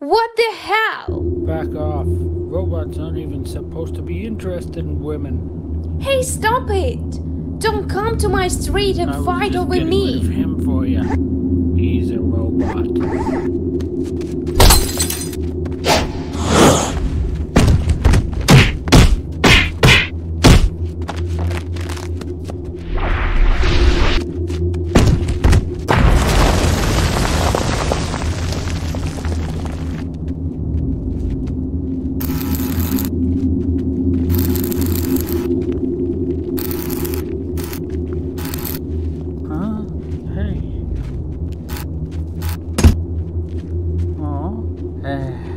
What the hell? Back off. Robots aren't even supposed to be interested in women. Hey, stop it! Don't come to my street and I fight over me. him for you. He's a robot. 哎。